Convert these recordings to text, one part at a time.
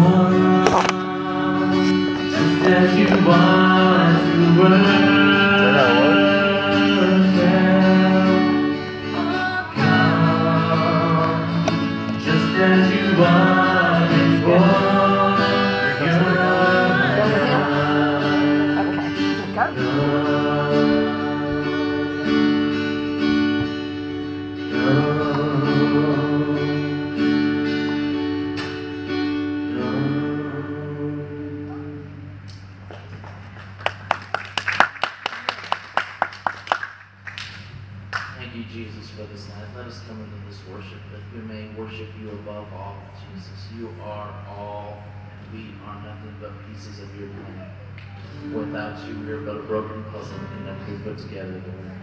Just as you are. Put together.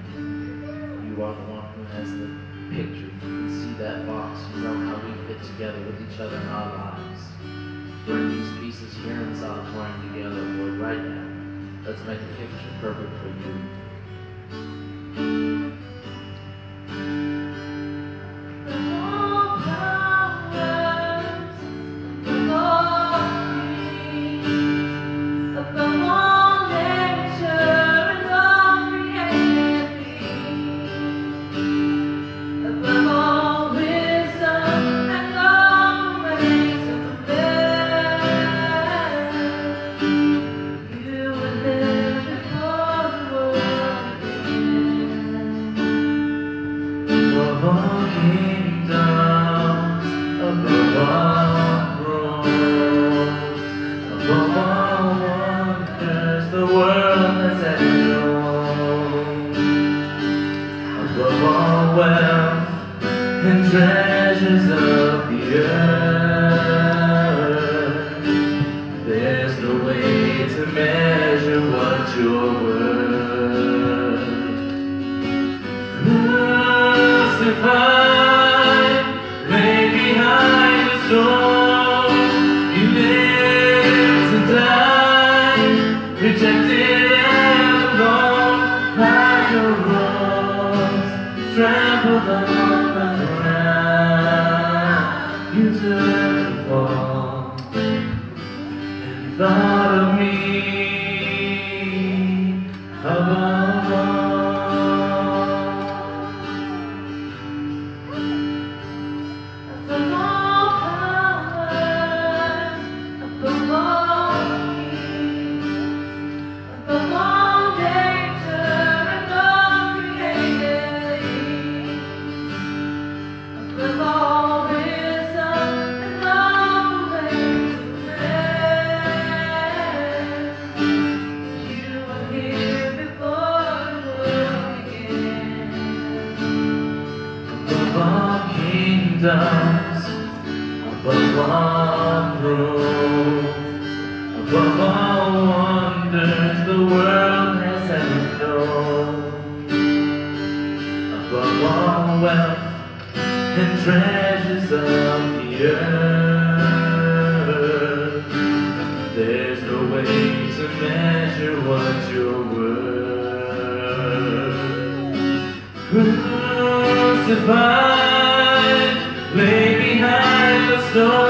treasures of the earth. There's no way to measure what you're worth. Crucified. still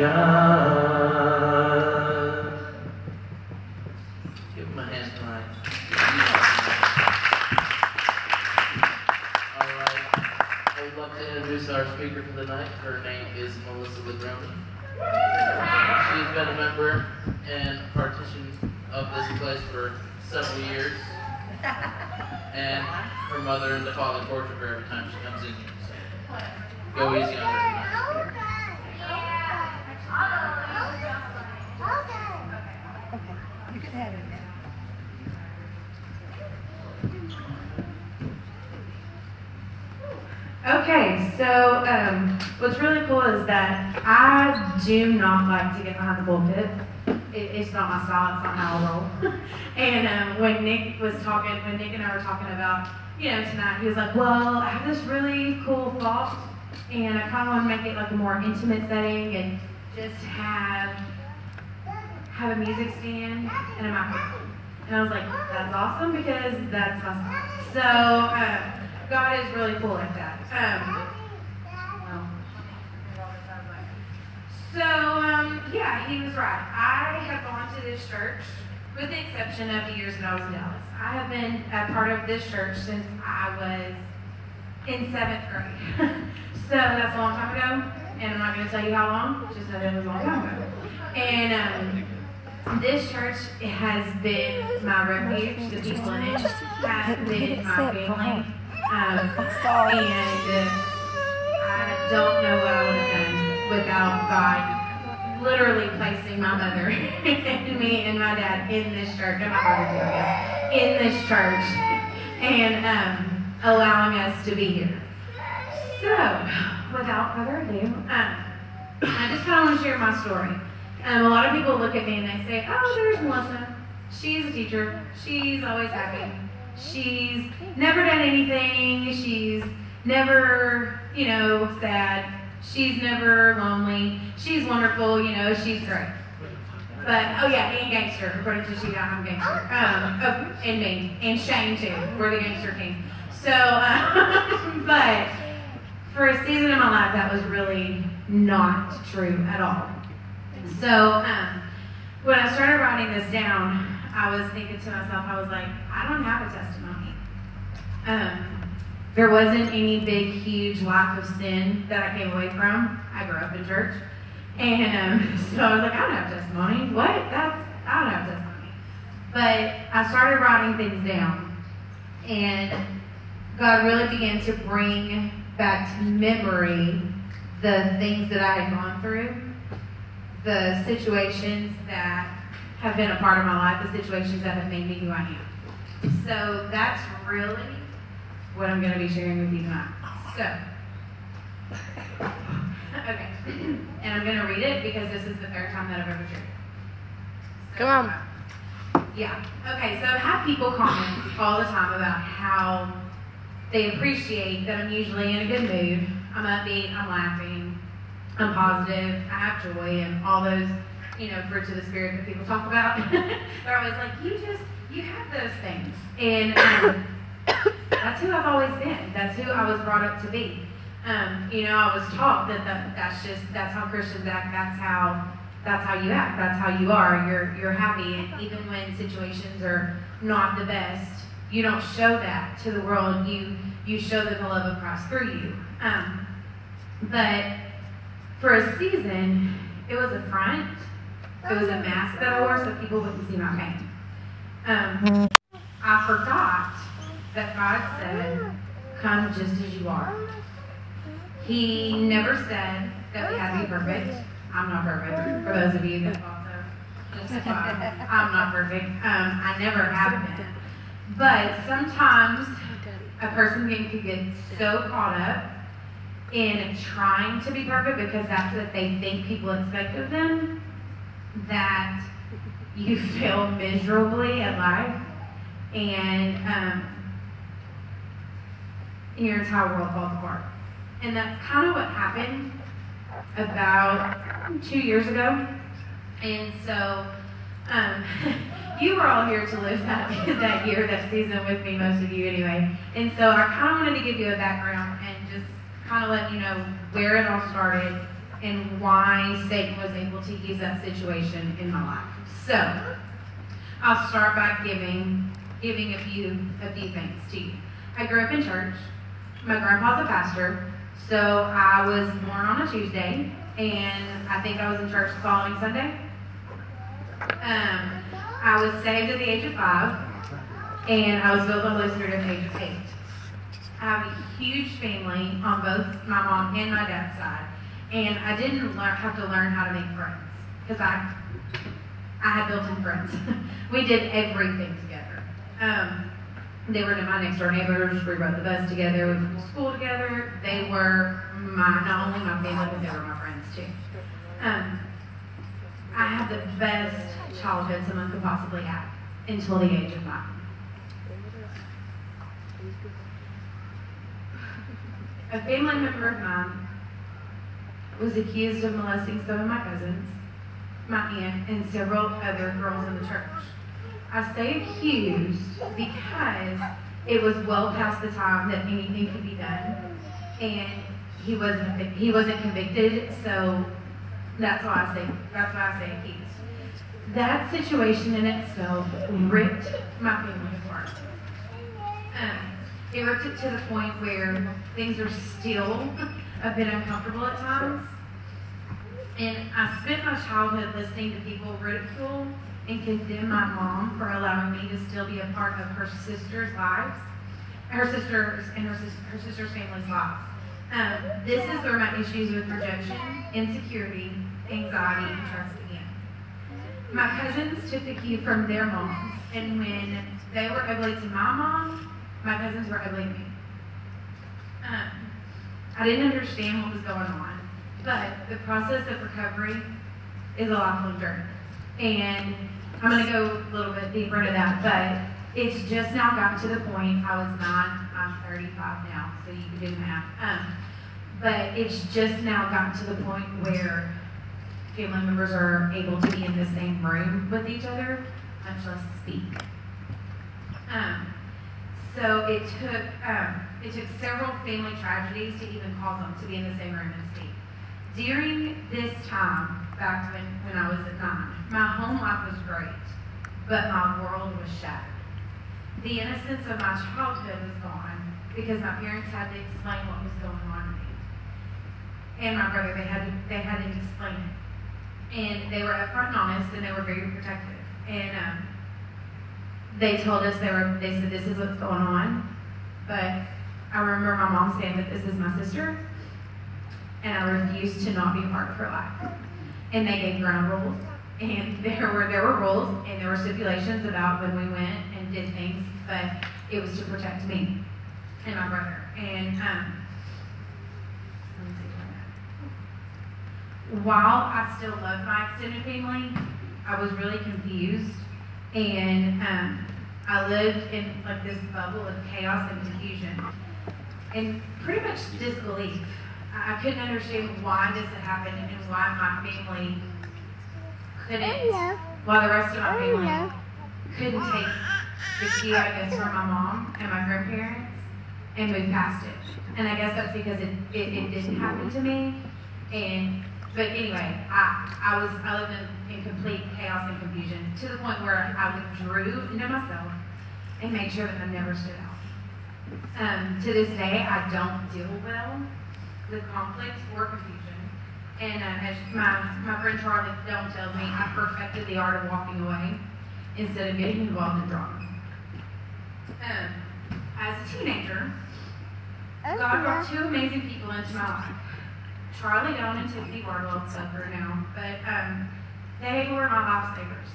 Give him a hand tonight. All right. I would love to introduce our speaker for the night. Her name is Melissa Lagroni. She's been a member and partition of this place for several years. And her mother and the father torture her every time she comes in. So go easy on her. You can have it. Okay, so um, what's really cool is that I do not like to get behind the pulpit. It, it's not my style. It's not how I roll. and um, when Nick was talking, when Nick and I were talking about, you know, tonight, he was like, "Well, I have this really cool thought, and I kind of want to make it like a more intimate setting and just have have a music stand and a microphone." And I was like, "That's awesome because that's style." So. Uh, God is really cool like that. Um, so, um, yeah, he was right. I have gone to this church, with the exception of the years that I was in Dallas. I have been a part of this church since I was in seventh grade. so that's a long time ago, and I'm not going to tell you how long, just that it was a long time ago. And um, this church has been my refuge. The people in it have been my family. Um, and uh, I don't know what I would have done without God literally placing my mother and me and my dad in this church, and my brother in this church, and um, allowing us to be here. So, without further ado, um, I just kind of want to share my story. Um, a lot of people look at me and they say, "Oh, there's Melissa. She's a teacher. She's always happy. She's never done anything. She's never, you know, sad. She's never lonely. She's wonderful. You know, she's great." But oh yeah, and gangster. According to Sheena, I'm gangster. Um, oh, and me and Shane too. We're the gangster team. So, uh, but for a season of my life, that was really not true at all. So um, when I started writing this down, I was thinking to myself, I was like, I don't have a testimony. Um, there wasn't any big, huge life of sin that I came away from. I grew up in church. And um, so I was like, I don't have testimony. What? That's, I don't have testimony. But I started writing things down. And God really began to bring back to memory the things that I had gone through, the situations that have been a part of my life, the situations that have made me who I am. So that's really what I'm going to be sharing with you tonight. So, okay, and I'm going to read it because this is the third time that I've ever shared. it. So, Come on. Yeah. Okay. So I have people comment all the time about how they appreciate that I'm usually in a good mood. I'm upbeat. I'm laughing. I'm positive. I have joy and all those, you know, fruits of the spirit that people talk about. They're always like, you just, you have those things, and um, that's who I've always been. That's who I was brought up to be. Um, you know, I was taught that, that that's just that's how Christians act. That's how that's how you act. That's how you are. You're you're happy, and even when situations are not the best, you don't show that to the world. You you show them the love of Christ through you. Um, but for a season, it was a front. It was a mask that I wore so people wouldn't see my pain. Um, I forgot that God said, "Come just as you are." He never said that we had to be perfect. I'm not perfect. For those of you that also justify, I'm not perfect. Um, I never have been. But sometimes a person can, get so caught up in trying to be perfect because that's what they think people expect of them that you fail miserably at life and um, your entire world falls apart. And that's kind of what happened about two years ago. And so um, you were all here to live that, that year, that season with me, most of you anyway. And so I kind of wanted to give you a background and just kind of let you know where it all started and why Satan was able to use that situation in my life. So I'll start by giving giving a few a few things to you. I grew up in church. My grandpa's a pastor, so I was born on a Tuesday, and I think I was in church the following Sunday. Um, I was saved at the age of five, and I was filled with the Holy Spirit at the age of eight. I have a huge family on both my mom and my dad's side, and I didn't learn, have to learn how to make friends because I I had built-in friends. we did everything together. Um, they were my next door neighbors. We rode the bus together. We went to school together. They were my not only my family, but they were my friends too. Um, I had the best childhood someone could possibly have until the age of nine. A family member of mine was accused of molesting some of my cousins, my aunt, and several other girls in the church. I say accused because it was well past the time that anything could be done, and he wasn't he wasn't convicted. So that's why I say that's why I say accused. That situation in itself ripped my family apart. Um, it ripped it to the point where things are still a bit uncomfortable at times. And I spent my childhood listening to people ridicule and condemn my mom for allowing me to still be a part of her sister's lives, her sisters and her, her sister's family's lives. Um, this is where my issues with rejection, insecurity, anxiety, and trust began. My cousins took the cue from their moms, and when they were ugly to my mom, my cousins were ugly to me. Um, I didn't understand what was going on, but the process of recovery is a lifelong journey. And I'm going to go a little bit deeper into that, but it's just now gotten to the point, I was nine, I'm 35 now, so you can do math. Um, but it's just now gotten to the point where family members are able to be in the same room with each other, much less speak. Um, so it took um, it took several family tragedies to even cause them to be in the same room and speak. During this time, back when, when I was at nine, my home life was great. but my world was shattered. The innocence of my childhood was gone because my parents had to explain what was going on to me. And my brother, they had to, they had to explain it. And they were upfront and honest, and they were very protective. And um, they told us they were, they said, this is what's going on. But I remember my mom saying that this is my sister, and I refused to not be part for life. And they gave ground rules, and there were there were rules and there were stipulations about when we went and did things, but it was to protect me and my brother. And um, let me see where I'm at. While I still loved my extended family, I was really confused, and um, I lived in like this bubble of chaos and confusion, and pretty much disbelief. I couldn't understand why this had happened and why my family couldn't, while the rest of my family couldn't take the cue, I guess, from my mom and my grandparents and move past it. And I guess that's because it, it, it didn't happen to me. And but anyway, I I was I lived in, in complete chaos and confusion to the point where I withdrew into myself and made sure that I never stood out. Um, to this day, I don't deal well with conflict or confusion. And uh, as my, my friend Charlie Dome tells me, I perfected the art of walking away instead of getting involved in drama. Um, as a teenager, God brought two amazing people into my life. Charlie Dome and Tiffany Bardwell suffer now, but um, they were my lifesavers.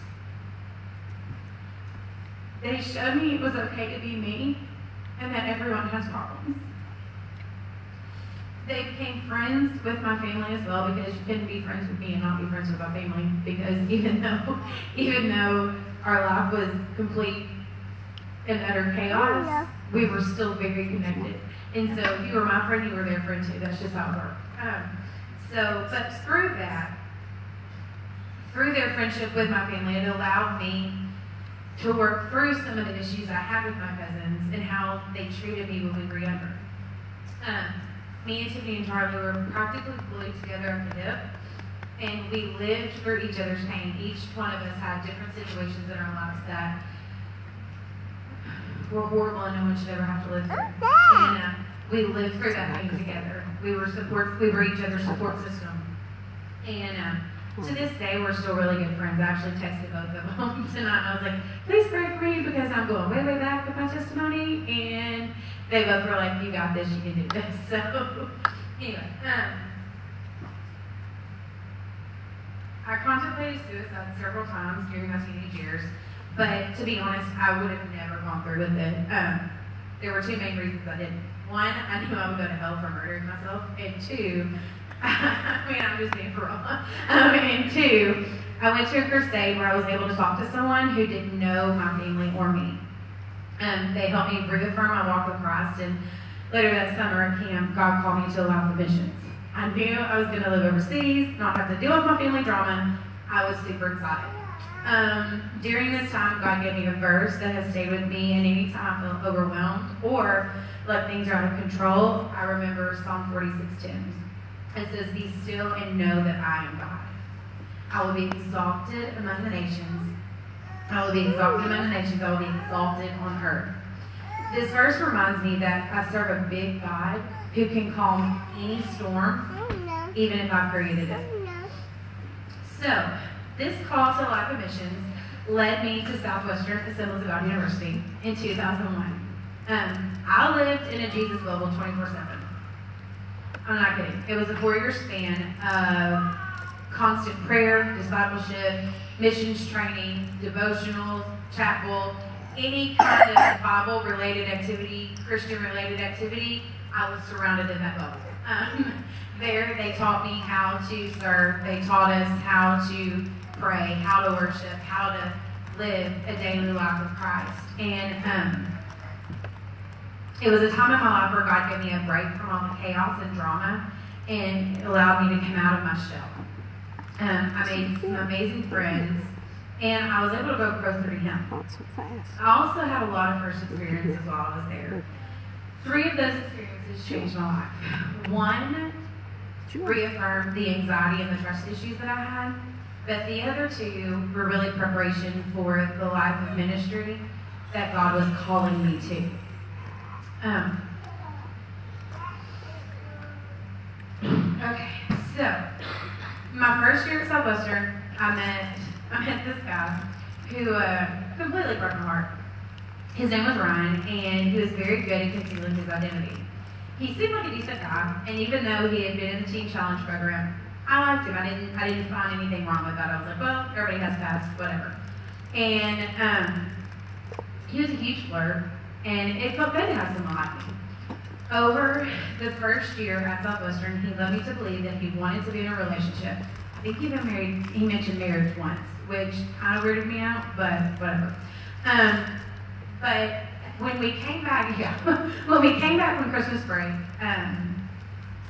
They showed me it was okay to be me and that everyone has problems. They became friends with my family as well because you couldn't be friends with me and not be friends with my family because even though even though our life was complete and utter chaos, we were still very connected. And so if you were my friend, you were their friend too. That's just how it worked. Um, so, but through that, through their friendship with my family, it allowed me to work through some of the issues I had with my cousins and how they treated me when we were younger. Um, me and Tiffany and Charlie were practically glued together at the hip, and we lived through each other's pain. Each one of us had different situations in our lives that were horrible and no one should ever have to live through. And uh, we lived through that pain together. We were support. We were each other's support system. And uh, to this day, we're still really good friends. I actually texted both of them tonight. I was like, "Please pray for me because I'm going way, way back with my testimony." And they both were like, "You got this. You can do this." So anyway, um, I contemplated suicide several times during my teenage years. But to be honest, I would have never gone through with it. Um, there were two main reasons I didn't. One, I knew I would go to hell for murdering myself. And two, I mean, I'm just being for real. Um, and two, I went to a crusade where I was able to talk to someone who didn't know my family or me. Um, they helped me reaffirm my walk with Christ. And later that summer at camp, God called me to a life of missions. I knew I was going to live overseas, not have to deal with my family drama. I was super excited. Um, during this time, God gave me a verse that has stayed with me, and anytime I feel overwhelmed or like things are out of control, I remember Psalm 46:10. It says, "Be still and know that I am God. I will be exalted among the nations. I will be exalted among the nations. I will be exalted on earth." This verse reminds me that I serve a big God who can calm any storm, even if I created it. So, this call to life of missions led me to Southwestern Assemblies of God University in 2001. Um, I lived in a Jesus bubble 24 7. I'm not kidding. It was a four year span of constant prayer, discipleship, missions training, devotionals, chapel, any kind of Bible related activity, Christian related activity. I was surrounded in that bubble. Um, there, they taught me how to serve, they taught us how to pray, how to worship, how to live a daily life with Christ. And um, it was a time in my life where God gave me a break from all the chaos and drama and allowed me to come out of my shell. Um, I made some amazing friends, and I was able to go closer to Him. I also had a lot of first experiences while I was there. Three of those experiences changed my life. One reaffirmed the anxiety and the trust issues that I had. But the other two were really preparation for the life of ministry that God was calling me to. Um, okay, so my first year at Southwestern, I met I met this guy who uh, completely broke my heart. His name was Ryan, and he was very good at concealing his identity. He seemed like a decent guy, and even though he had been in the Teen Challenge program, I liked him. I didn't I didn't find anything wrong with that. I was like, well, everybody has past, whatever. And um, he was a huge flirt, and it felt good to have someone like me. Over the first year at Southwestern, he led me to believe that he wanted to be in a relationship. I think he been married. He mentioned marriage once, which kind of weirded me out, but whatever. Um, but when we came back, yeah, when we came back from Christmas break, um,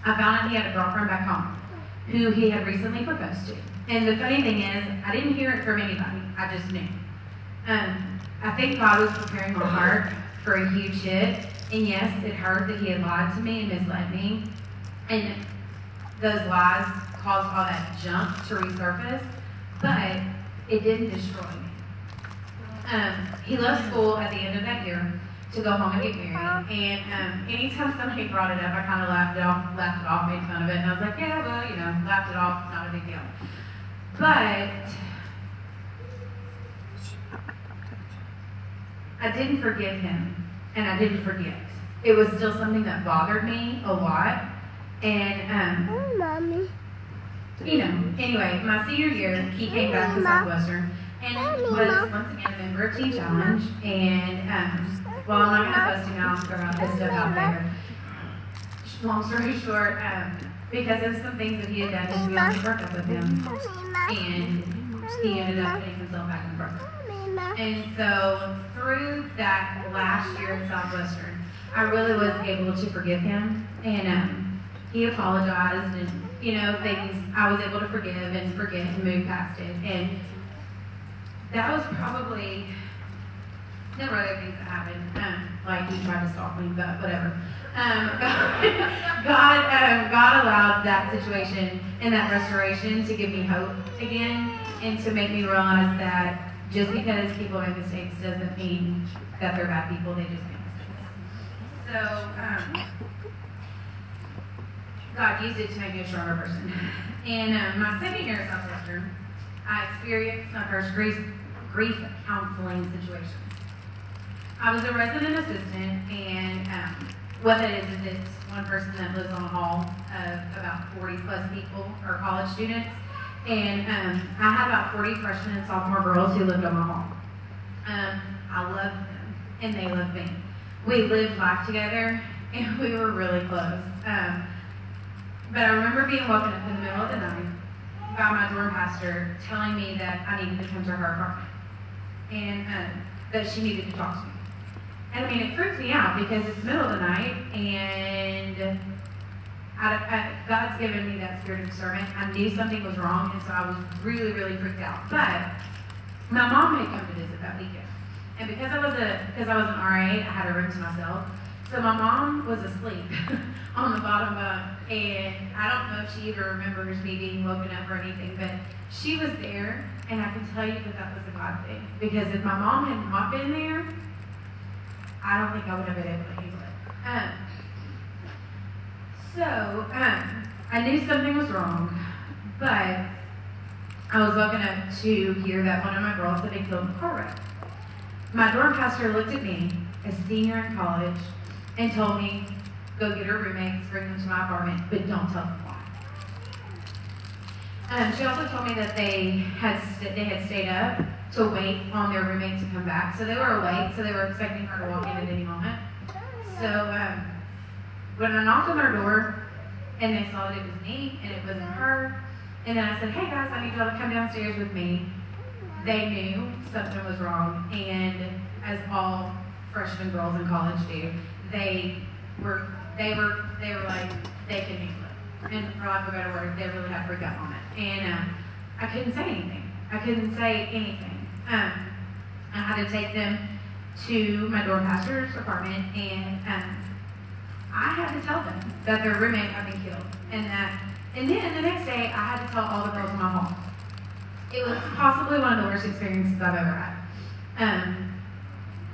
I found out he had a girlfriend back home who he had recently proposed to. And the funny thing is, I didn't hear it from anybody. I just knew. Um, I think God was preparing my heart for a huge hit. And yes, it hurt that he had lied to me and misled me. And those lies caused all that junk to resurface. But it didn't destroy me. Um, he left school at the end of that year to go home and get married. And um, anytime somebody brought it up, I kind of laughed it off, laughed it off, made fun of it, and I was like, yeah, well, you know, laughed it off, It's not a big deal. But I didn't forgive him, and I didn't forget. It was still something that bothered me a lot, and um, Mommy. you know, anyway, my senior year, he came back to Southwestern and was once again a member of Teen Challenge. And um, well, I'm not gonna bust him out out this stuff out there. Long story short, um, because of some things that he had done, his fiance broke up with him, and he ended up putting himself back in the broken. And so through that last year at Southwestern, I really was able to forgive him, and um, he apologized, and you know things I was able to forgive and forget and move past it, and that was probably there were other things that happened, um, like he tried to stalk me, but whatever. Um, God, um, God allowed that situation and that restoration to give me hope again, and to make me realize that just because people make mistakes doesn't mean that they're bad people. They just make mistakes. So, um, God used it to make me a stronger person. And um, my second year at Southwestern, I experienced my first grief, grief counseling situation. I was a resident assistant, and um, what that is is it's one person that lives on a hall of about 40 plus people or college students. And um, I had about 40 freshmen and sophomore girls who lived on my hall. Um, I loved them, and they loved me. We lived life together, and we were really close. Um, but I remember being woken up in the middle of the night by my dorm pastor telling me that I needed to come to her apartment and um, that she needed to talk to me. I mean, it freaked me out because it's middle of the night and I, I, uh, God's given me that spirit of discernment. I knew something was wrong, and so I was really, really freaked out. But my mom had come to visit that weekend, and because I was a because I was an RA, I had a room to myself. So my mom was asleep on the bottom bunk, and I don't know if she even remembers me being woken up or anything, but she was there, and I can tell you that that was a God thing. Because if my mom had not been there, I don't think I would have been able to handle it. Um, so um, I knew something was wrong, but I was woken up to hear that one of my girls had been killed in a car wreck. My dorm pastor looked at me, a senior in college, and told me, go get her roommates, bring them to my apartment, but don't tell them why. Um, she also told me that they had st- they had stayed up to wait on their roommate to come back, so they were awake, so they were expecting her to walk in at any moment. So um, when I knocked on their door, and they saw that it was me and it wasn't her, and then I said, "Hey guys, I need y'all to come downstairs with me." They knew something was wrong, and as all freshman girls in college do, they were they were they were like they can handle it, and for lack of a better word, they really had freaked out on it, and um, I couldn't say anything. I couldn't say anything. Um, I had to take them to my dorm pastor's apartment, and um, I had to tell them that their roommate had been killed, and that, and then the next day I had to tell all the girls in my hall. it was possibly one of the worst experiences I've ever had. Um,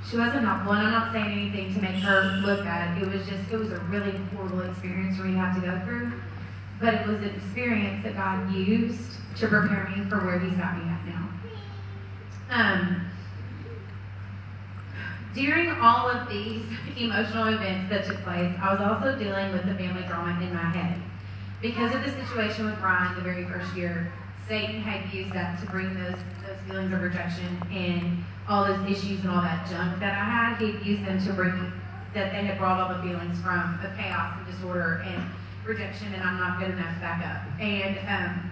she wasn't helpful, and I'm not saying anything to make her look bad. It was just, it was a really horrible experience to have to go through. But it was an experience that God used to prepare me for where He's got me at now. Um, during all of these emotional events that took place, I was also dealing with the family drama in my head. Because of the situation with Ryan the very first year, Satan had used that to bring those, those feelings of rejection and all those issues and all that junk that I had. He'd used them to bring that they had brought all the feelings from of chaos and disorder and rejection and I'm not good enough back up. And um,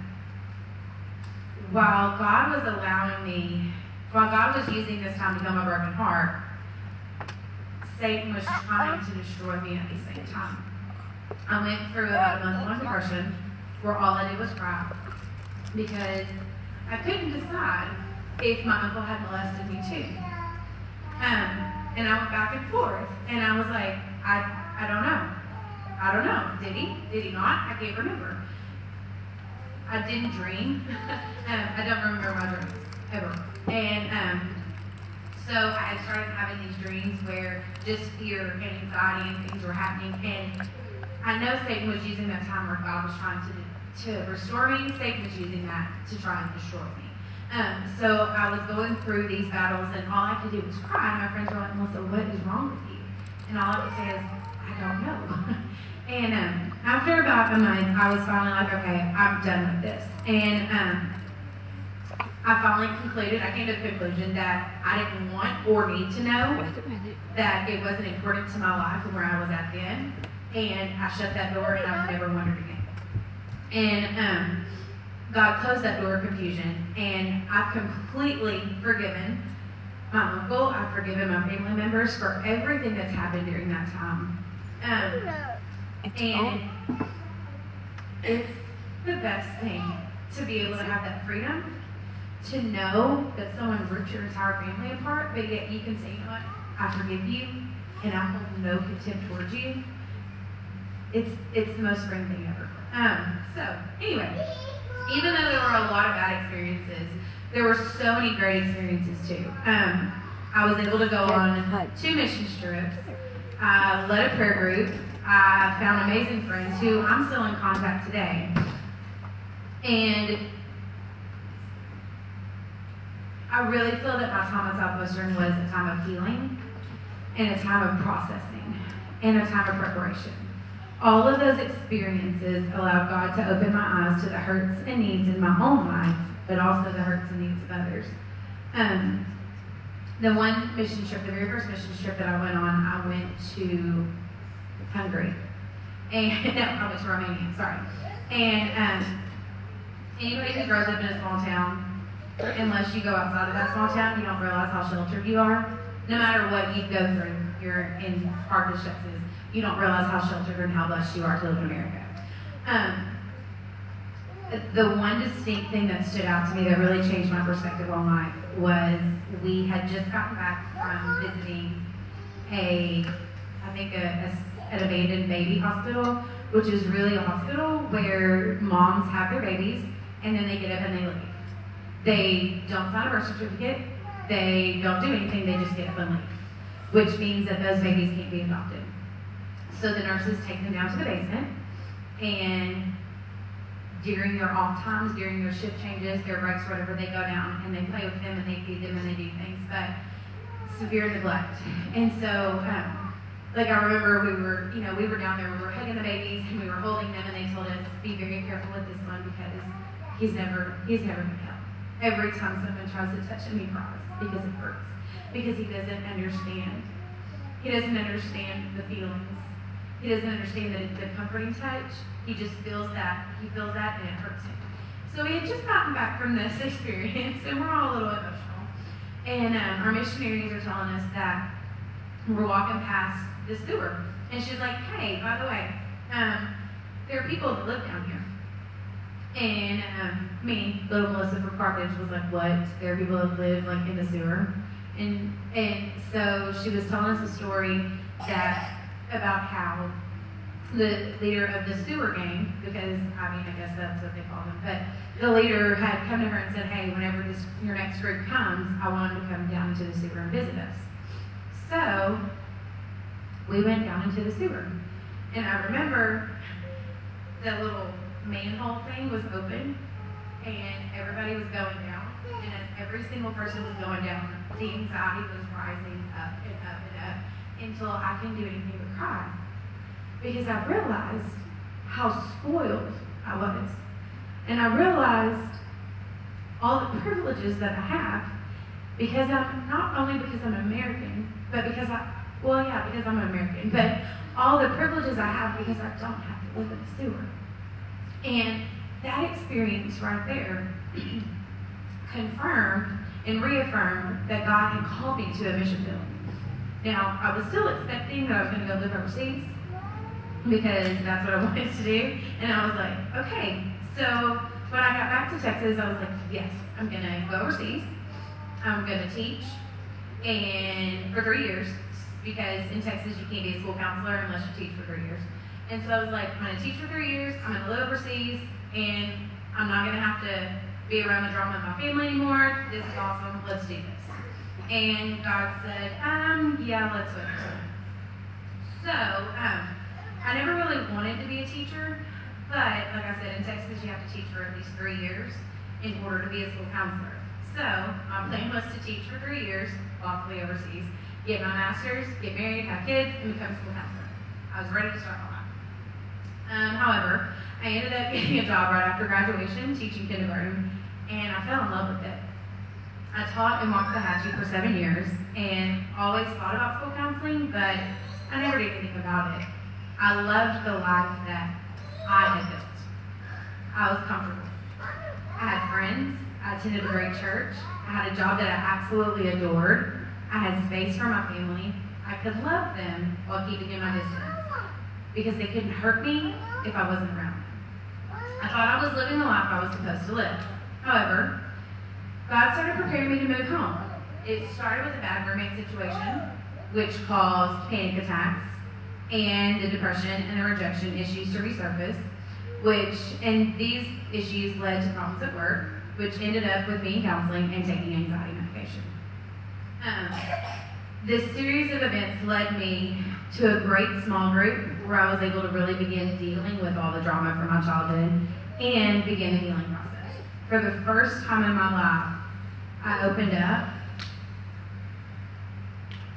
while God was allowing me, while God was using this time to heal my broken heart, Satan was trying to destroy me at the same time. I went through about a month long depression where all I did was cry because I couldn't decide if my uncle had molested me too. Um, and I went back and forth, and I was like, I, I don't know. I don't know. Did he? Did he not? I can't remember. I didn't dream. um, I don't remember my dreams ever. And um, so I started having these dreams where just fear and anxiety and things were happening. And I know Satan was using that time where God was trying to to restore me. Satan was using that to try and destroy me. Um, so I was going through these battles, and all I could do was cry. My friends were like, "Melissa, what is wrong with you?" And all I could say is, "I don't know." and um, after about a month, I was finally like, "Okay, I'm done with this." And um, I finally concluded, I came to the conclusion that I didn't want or need to know that it wasn't important to my life and where I was at then. And I shut that door and I've never wondered again. And um, God closed that door of confusion. And I've completely forgiven my uncle. I've forgiven my family members for everything that's happened during that time. Um, and it's the best thing to be able to have that freedom to know that someone ripped your entire family apart, but yet you can say, you know what, I forgive you, and I hold no contempt towards you. It's it's the most freeing thing ever. Um, so anyway, even though there were a lot of bad experiences, there were so many great experiences too. Um, I was able to go on two mission trips. I led a prayer group. I found amazing friends who I'm still in contact today. And I really feel that my time at Southwestern was a time of healing and a time of processing and a time of preparation. All of those experiences allowed God to open my eyes to the hurts and needs in my own life, but also the hurts and needs of others. Um, the one mission trip, the very first mission trip that I went on, I went to Hungary. And no, I went to Romania, sorry. And um, anybody who grows up in a small town unless you go outside of that small town, you don't realize how sheltered you are. No matter what you go through, you're in Texas, you don't realize how sheltered and how blessed you are to live in America. Um, the one distinct thing that stood out to me that really changed my perspective on life was we had just gotten back from visiting a, I think, a, a, an abandoned baby hospital, which is really a hospital where moms have their babies and then they get up and they leave. They don't sign a birth certificate. They don't do anything. They just get up and leave, which means that those babies can't be adopted. So the nurses take them down to the basement, and during their off times, during their shift changes, their breaks, whatever, they go down and they play with them and they feed them and they do things, but severe neglect. And so, um, like I remember we were, you know, we were down there, we were hugging the babies and we were holding them, and they told us, be very careful with this one because he's never, he's never help. Every time someone tries to touch him, he cries because it hurts. Because he doesn't understand. He doesn't understand the feelings. He doesn't understand that it's a comforting touch. He just feels that. He feels that and it hurts him. So we had just gotten back from this experience and we're all a little emotional. And um, our missionaries are telling us that we're walking past the sewer. And she's like, hey, by the way, um, there are people that live down here. And um, me, little Melissa from Carthage, was like, "What? There are people that live like in the sewer." And and so she was telling us a story that about how the leader of the sewer gang, because I mean, I guess that's what they call them, but the leader had come to her and said, hey, whenever this, your next group comes, I want them to come down to the sewer and visit us. So, we went down into the sewer. And I remember the little manhole thing was open and everybody was going down. And as every single person was going down, the anxiety was rising up and up and up until I couldn't do anything but cry. Because I realized how spoiled I was. And I realized all the privileges that I have because I'm not only because I'm American, but because I, well, yeah, because I'm American, but all the privileges I have because I don't have to live in a sewer. And that experience right there confirmed and reaffirmed that God had called me to a mission field. Now, I was still expecting that I was going to go live overseas because that's what I wanted to do. And I was like, okay. So when I got back to Texas, I was like, yes, I'm going to go overseas. I'm going to teach and for three years because in Texas you can't be a school counselor unless you teach for three years. And so I was like, I'm going to teach for three years. I'm going to live overseas, and I'm not going to have to be around the drama of my family anymore. This is awesome. Let's do this. And God said, um, yeah, let's wait. So, um, I never really wanted to be a teacher, but like I said, in Texas you have to teach for at least three years in order to be a school counselor. So, my plan was to teach for three years, possibly overseas, get my master's, get married, have kids, and become a school counselor. I was ready to start all that. Um, however, I ended up getting a job right after graduation teaching kindergarten, and I fell in love with it. I taught in Waxahachie for seven years and always thought about school counseling, but I never did anything about it. I loved the life that I had built. I was comfortable. I had friends. I attended a great church. I had a job that I absolutely adored. I had space for my family. I could love them while keeping in my distance because they couldn't hurt me if I wasn't around. I thought I was living the life I was supposed to live. However, God started preparing me to move home. It started with a bad roommate situation, which caused panic attacks and the depression and the rejection issues to resurface, which, and these issues led to problems at work, which ended up with me in counseling and taking anxiety medication. Um, this series of events led me to a great small group where I was able to really begin dealing with all the drama from my childhood and begin the healing process. For the first time in my life, I opened up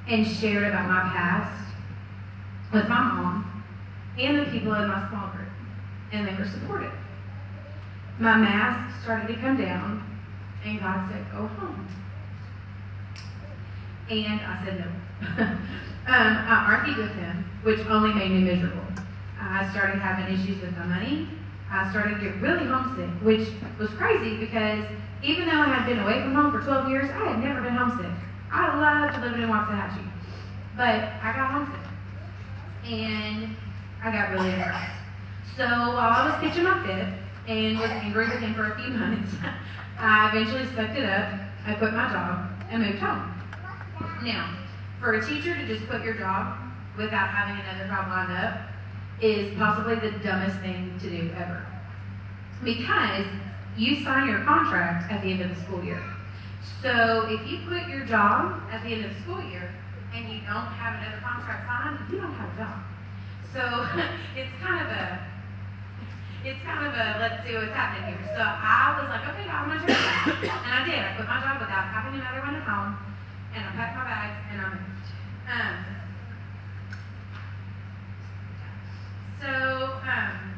and shared about my past with my mom and the people in my small group, and they were supportive. My mask started to come down, and God said, Go home. And I said no. um, I argued with him, which only made me miserable. I started having issues with my money. I started to get really homesick, which was crazy because even though I had been away from home for 12 years, I had never been homesick. I loved living in Waxahachie. But I got homesick. And I got really depressed. So while I was pitching my fit and was angry with him for a few months, I eventually sucked it up. I quit my job and moved home. Now, for a teacher to just quit your job without having another job lined up is possibly the dumbest thing to do ever. Because you sign your contract at the end of the school year. So if you quit your job at the end of the school year and you don't have another contract signed, you don't have a job. So it's kind of a it's kind of a let's see what's happening here. So I was like, okay, I'm gonna try that. And I did. I quit my job without having another one at home and I packed my bags and I moved. Um, so um,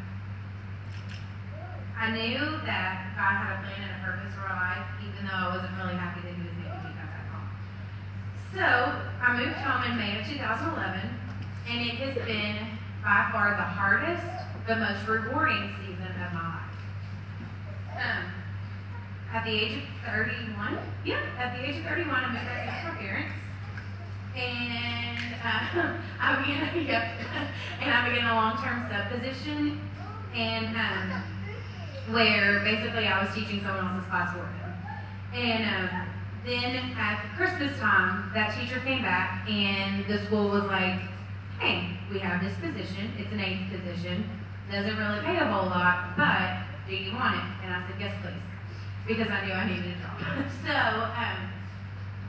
I knew that God had a plan and a purpose for our life, even though I wasn't really happy that He was making me come back home. So I moved home in May of 2011, and it has been by far the hardest, but most rewarding season of my life. Um, at the age of 31, yeah, at the age of 31, I moved back with my parents. And uh, I began, yep, and I began a long-term sub position, and um, where basically I was teaching someone else's class for them. And um, then at Christmas time, that teacher came back, and the school was like, hey, we have this position, it's an aides position, doesn't really pay a whole lot, but do you want it? And I said, yes, please, because I knew I needed a job. so, um,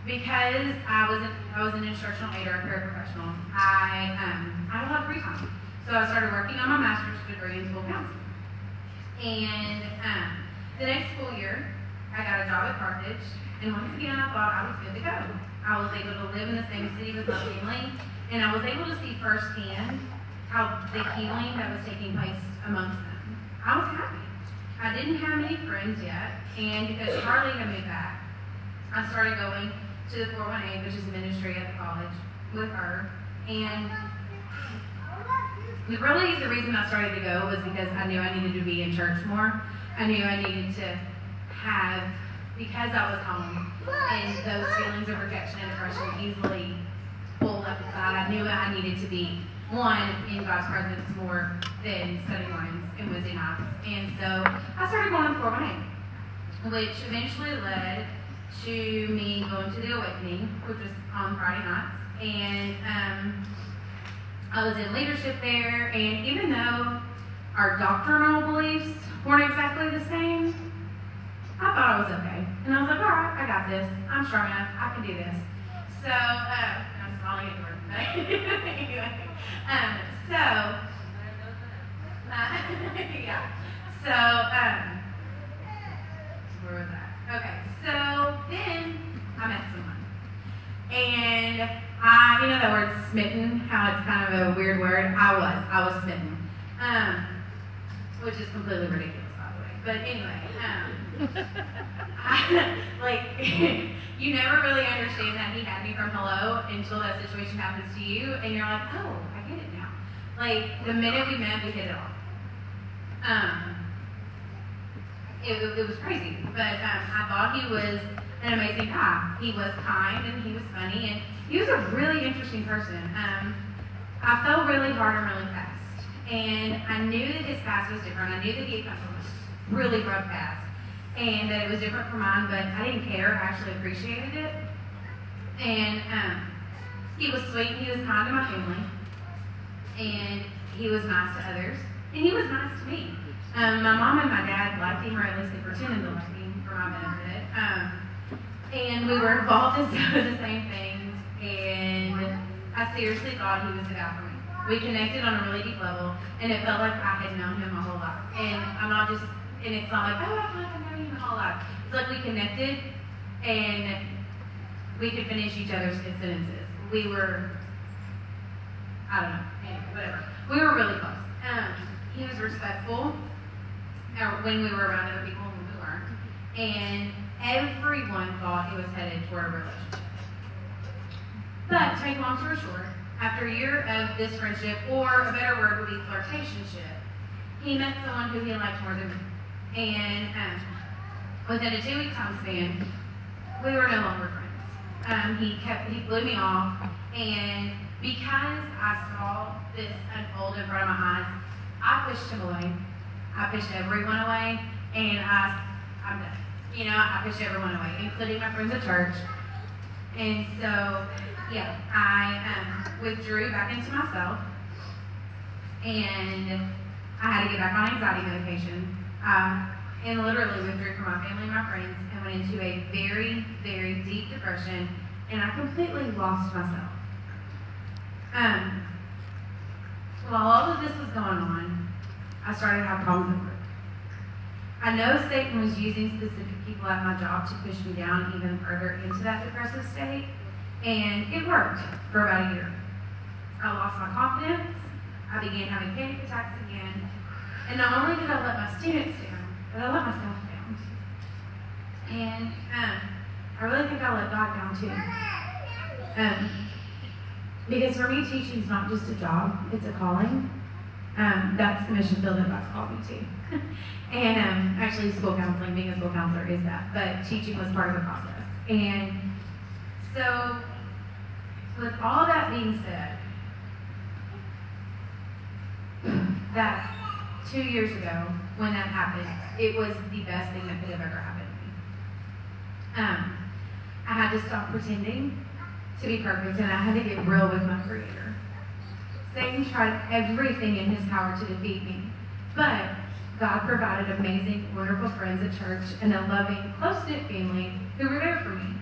because I was, a, I was an instructional aider, or a paraprofessional, I, um, I had a lot of free time. So I started working on my master's degree in school counseling. And um, the next school year, I got a job at Carthage, and once again, I thought I was good to go. I was able to live in the same city with my family, and I was able to see firsthand how the healing that was taking place amongst them. I was happy. I didn't have any friends yet, and because Charlie had moved back, I started going to the 418, which is the ministry at the college, with her, and really the reason I started to go was because I knew I needed to be in church more. I knew I needed to have, because I was home, and those feelings of rejection and depression easily pulled up inside. I knew I needed to be one in God's presence more than studying lines and Wednesday nights. And so I started going to 418, which eventually led to me going to the Awakening, which was on Friday nights. And um, I was in leadership there, and even though our doctrinal beliefs weren't exactly the same, I thought I was okay. And I was like, all right, I got this. I'm strong enough. I can do this. So, uh, I'm smiling at work. anyway, um, so, uh, yeah. So, um, where was I? Okay, so then I met someone. And I, you know that word smitten, how it's kind of a weird word? I was. I was smitten. Um, which is completely ridiculous, by the way. But anyway, um, I, like, you never really understand that he had me from hello until that situation happens to you, and you're like, oh, I get it now. Like, the minute we met, we hit it off. Um, it, it was crazy, but um, I thought he was an amazing guy. He was kind and he was funny and he was a really interesting person. Um, I fell really hard and really fast. And I knew that his past was different. I knew that he had come a really rough past and that it was different from mine, but I didn't care. I actually appreciated it. And um, he was sweet. and He was kind to my family. And he was nice to others. And he was nice to me. Um, my mom and my dad liked him, or at least they pretended to like him for my benefit. Um, and we were involved in some of the same things, and I seriously thought he was the guy for me. We connected on a really deep level, and it felt like I had known him my whole life. And I'm not just, and it's not like, oh, I feel like I've known you my whole life. It's like we connected, and we could finish each other's sentences. We were, I don't know, anyway, whatever. We were really close. Um, he was respectful uh, when we were around other people and when we weren't. And everyone thought he was headed toward a relationship. But to make long story short, after a year of this friendship, or a better word would be flirtationship, he met someone who he liked more than me. And um, within a two-week time span, we were no longer friends. Um, he kept he blew me off, and because I saw this unfold in front of my eyes, I pushed him away. I pushed everyone away, and I, I'm done. You know, I pushed everyone away, including my friends at church. And so, yeah, I um, withdrew back into myself, and I had to get back on anxiety medication. Uh, and literally withdrew from my family and my friends and went into a very, very deep depression, and I completely lost myself. Um, while all of this was going on, I started to have problems at work. I know Satan was using specific people at my job to push me down even further into that depressive state, and it worked for about a year. I lost my confidence. I began having panic attacks again. And not only did I let my students down, but I let myself down. And um, I really think I let God down too. Um, because for me, teaching is not just a job, it's a calling. Um, that's the mission field that God's called me to. and um, actually, school counseling, being a school counselor, is that. But teaching was part of the process. And so, with all that being said, that two years ago, when that happened, it was the best thing that could have ever happened to me. Um, I had to stop pretending to be perfect, and I had to get real with my Creator. Satan tried everything in his power to defeat me. But God provided amazing, wonderful friends at church and a loving, close-knit family who were there for me.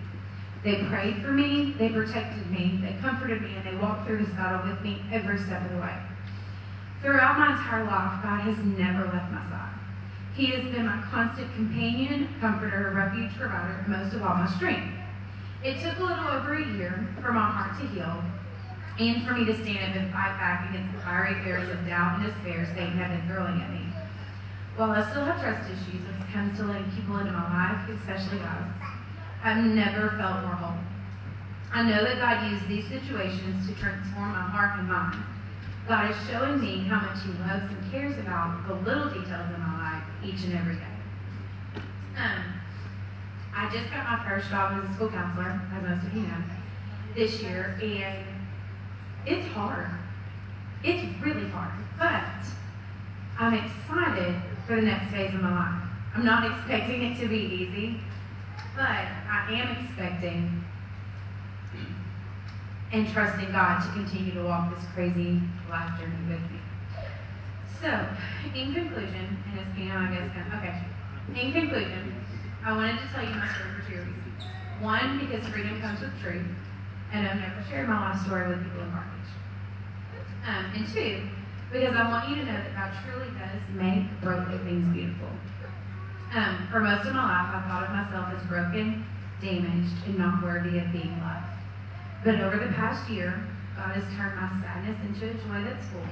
They prayed for me, they protected me, they comforted me, and they walked through this battle with me every step of the way. Throughout my entire life, God has never left my side. He has been my constant companion, comforter, refuge provider, and most of all, my strength. It took a little over a year for my heart to heal and for me to stand up and fight back against the fiery arrows of doubt and despair Satan had been throwing at me. While I still have trust issues when it comes to letting people into my life, especially guys, I've never felt more whole. I know that God used these situations to transform my heart and mind. God is showing me how much He loves and cares about the little details in my life each and every day. Um, I just got my first job as a school counselor, as most of you know, this year, and it's hard. It's really hard, but I'm excited for the next phase of my life. I'm not expecting it to be easy, but I am expecting and trusting God to continue to walk this crazy life journey with me. So, in conclusion, and as Pam, I guess, okay. In conclusion, I wanted to tell you my story for two reasons. One, because freedom comes with truth, and I've never shared my life story with people in Carthage. Um, and two, because I want you to know that God truly does make broken things beautiful. Um, for most of my life, I thought of myself as broken, damaged, and not worthy of being loved. But over the past year, God has turned my sadness into a joy that's full.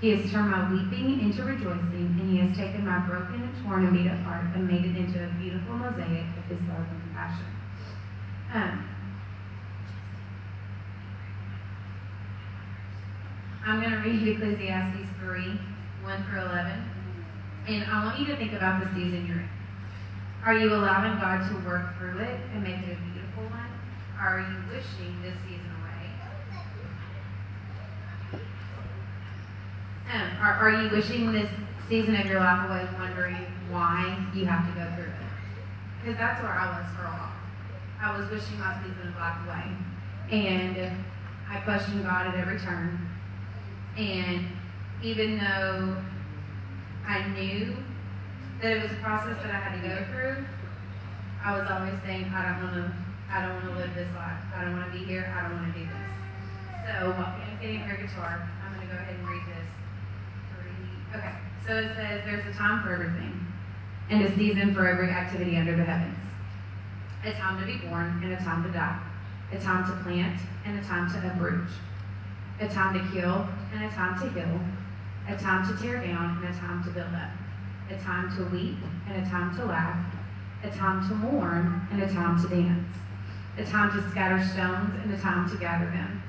He has turned my weeping into rejoicing, and He has taken my broken and torn and beat up heart and made it into a beautiful mosaic of His love and compassion. Um, I'm going to read Ecclesiastes 3 1 through 11. And I want you to think about the season you're in. Are you allowing God to work through it and make it a beautiful one? Or are you wishing this season away? Um, are, are you wishing this season of your life away, wondering why you have to go through it? Because that's where I was for a while. I was wishing my season of life away. And I questioned God at every turn. And even though I knew that it was a process that I had to go through, I was always saying, I don't want to, I don't want to live this life. I don't want to be here. I don't want to do this. So while Pam's getting her guitar, I'm going to go ahead and read this. Okay. So it says, there's a time for everything, and a season for every activity under the heavens. A time to be born and a time to die. A time to plant and a time to uproot. A time to kill and a time to heal. A time to tear down and a time to build up. A time to weep and a time to laugh. A time to mourn and a time to dance. A time to scatter stones and a time to gather them.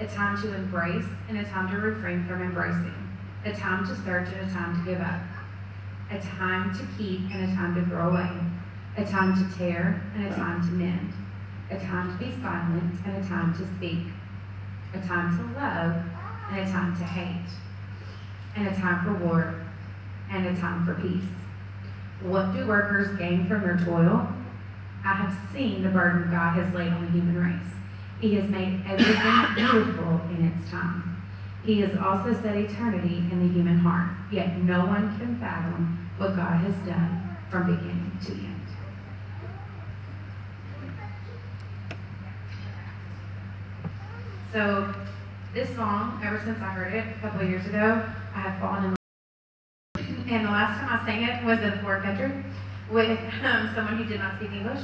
A time to embrace and a time to refrain from embracing. A time to search and a time to give up. A time to keep and a time to throw away. A time to tear and a time to mend. A time to be silent and a time to speak. A time to love and a time to hate. And a time for war and a time for peace. What do workers gain from their toil? I have seen the burden God has laid on the human race. He has made everything beautiful in its time. He has also set eternity in the human heart, yet no one can fathom what God has done from beginning to end. So, this song, ever since I heard it a couple of years ago, I have fallen in love. And the last time I sang it was in foreign country with um, someone who did not speak English.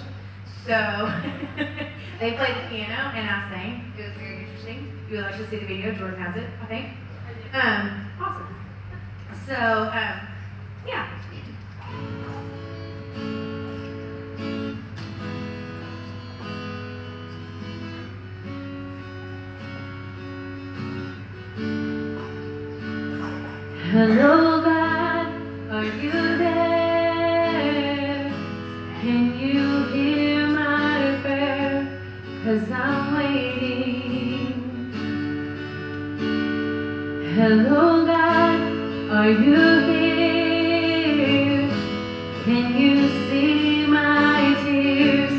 So they played the piano and I sang. It was very interesting. You would like to see the video, Jordyn has it, I think. Um, awesome. So, um, yeah. Hello, God, are you there? Can you hear my prayer? Cause I'm waiting. Hello, God, are you here? Can you see my tears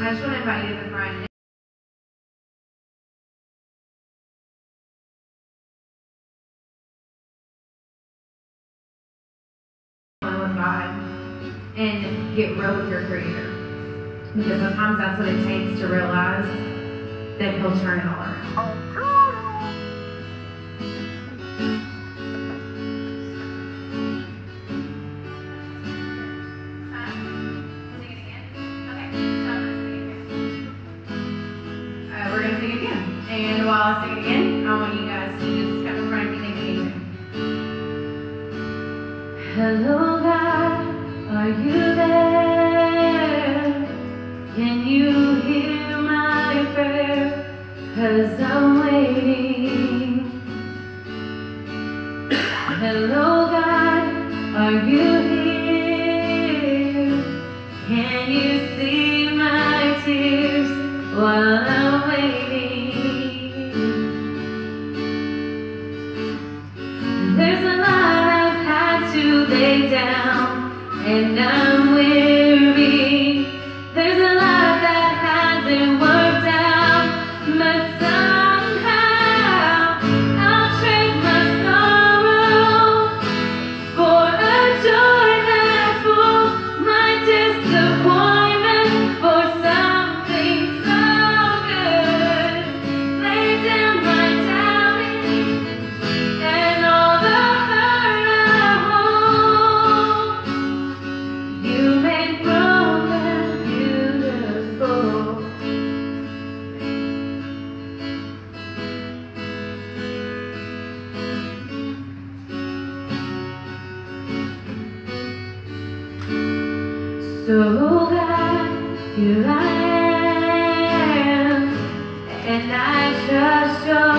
I just want to invite you to the front. and get real with your creator. Because sometimes that's what it takes to realize that he'll turn it all around. So God, here I am, and I trust your